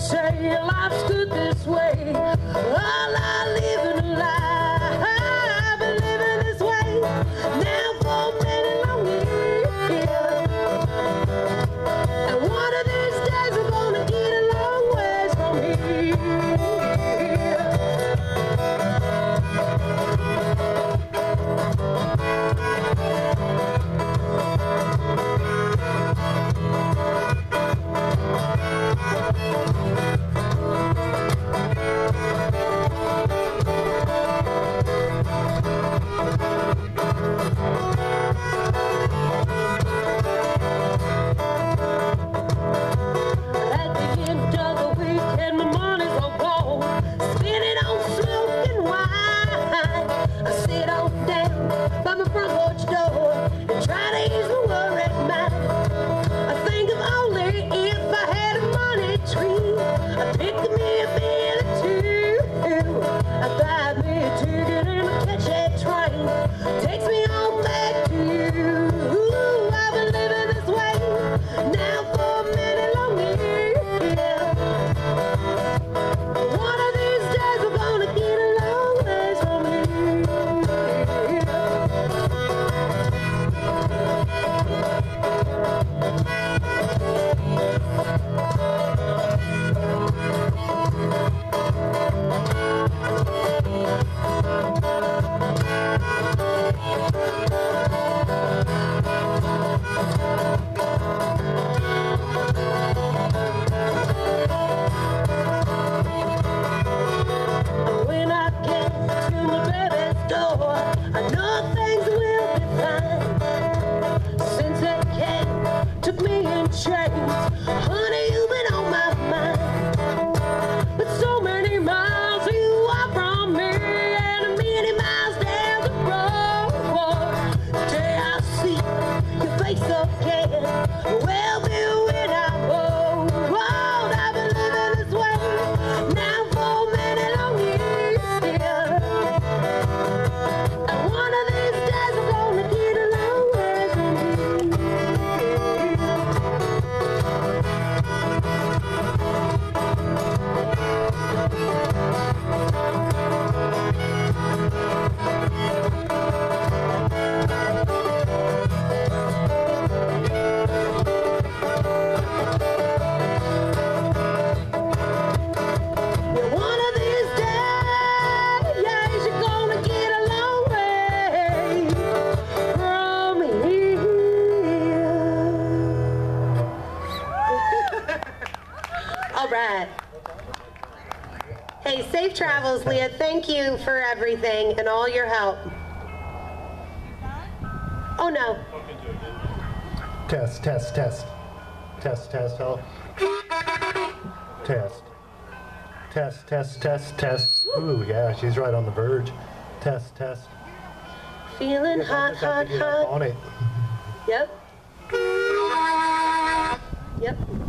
Say your life's good this way. All I live in Leah. Thank you for everything and all your help. Oh, no. Test, test, test. Test, test, hello. Test. Test, test, test, test. Ooh, yeah, she's right on the verge. Test, test. Feeling hot, hot, hot. On it. Yep. Yep.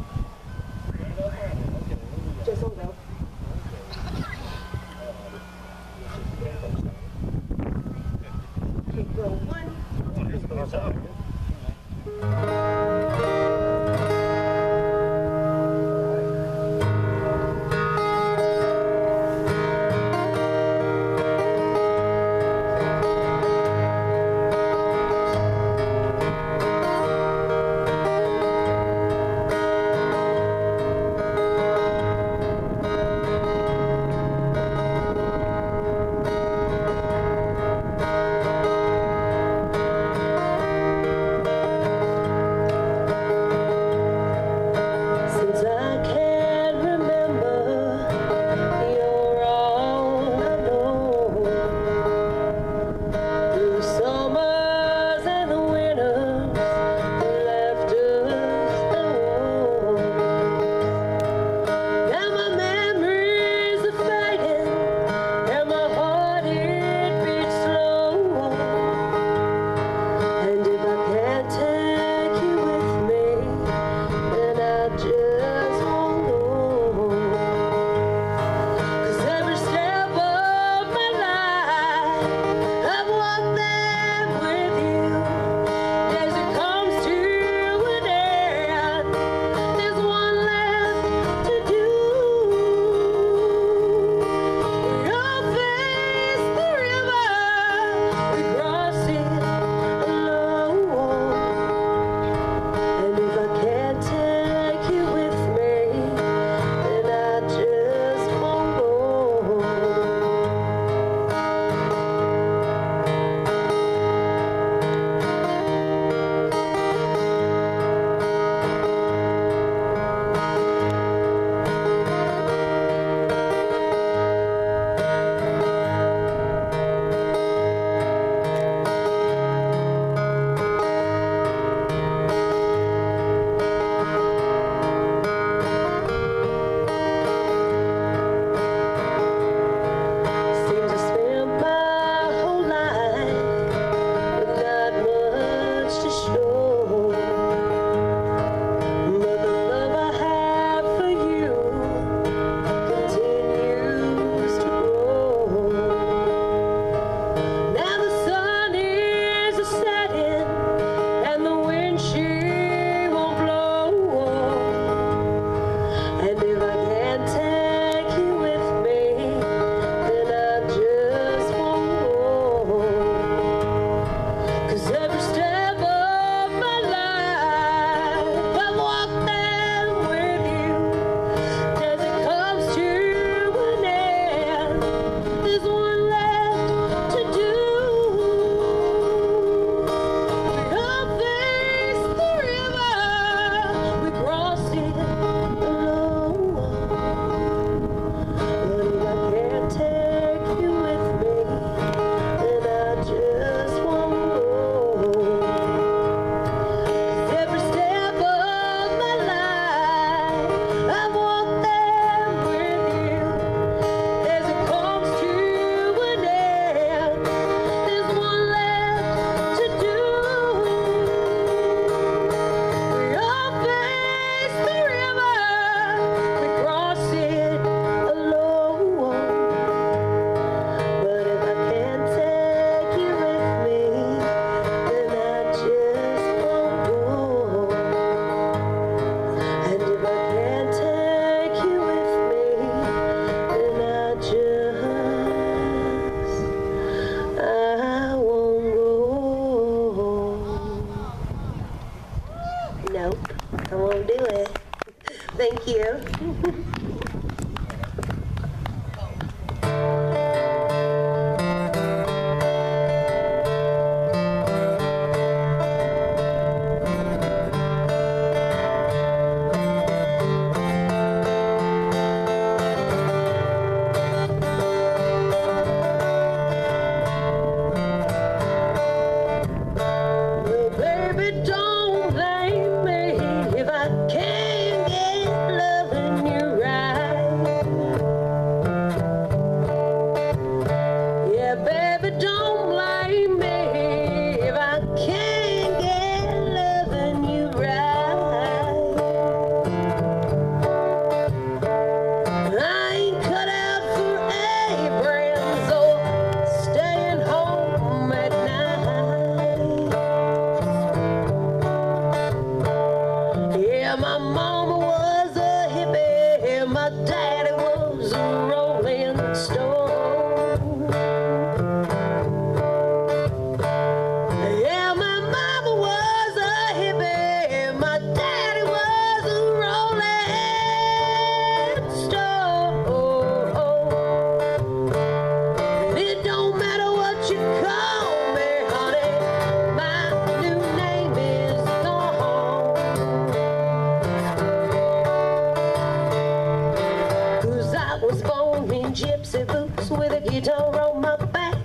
with a guitar on my back.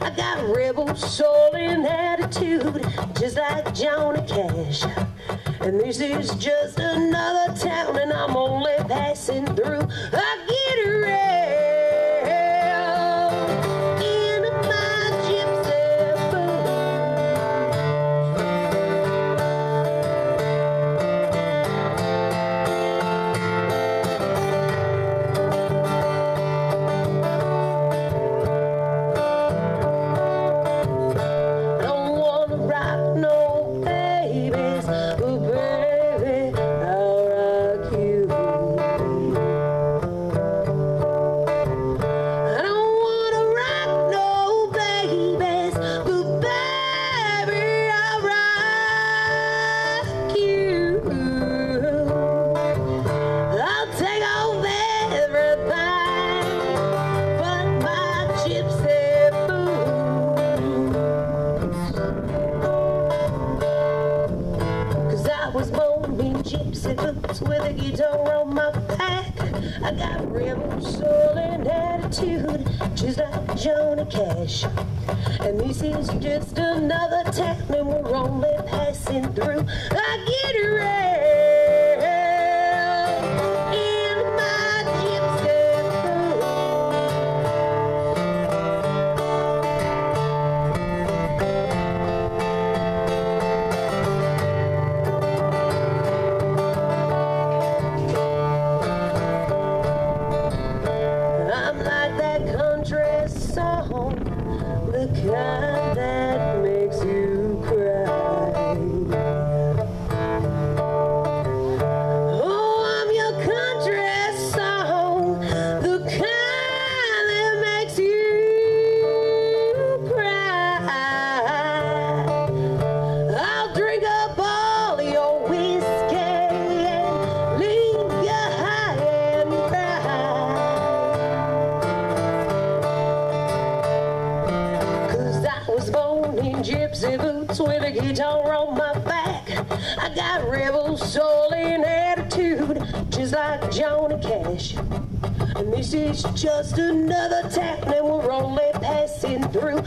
I got rebel soul and attitude, just like Johnny Cash. And this is just another town, and I'm only passing through. I Johnny Cash. And this is just another town, and we're only passing through. I get it right. home, the kind that Swimming guitar on my back. I got rebel soul and attitude, just like Johnny Cash. And this is just another tap, and we're only passing through.